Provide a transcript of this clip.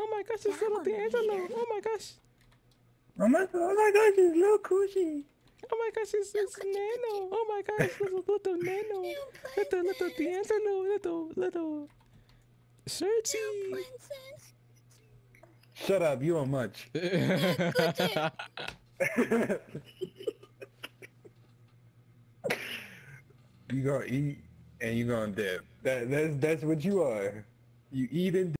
Oh my gosh, it's little D'Angelo. Oh my gosh. Oh my, oh my gosh, it's little Coochie. Oh my gosh, it's, it's Nano. Oh my gosh, little little Nano. Little little D'Angelo. Little little. Searchy. Shut up, you don't much. you gonna eat and you gonna dip. That that's that's what you are. You eat and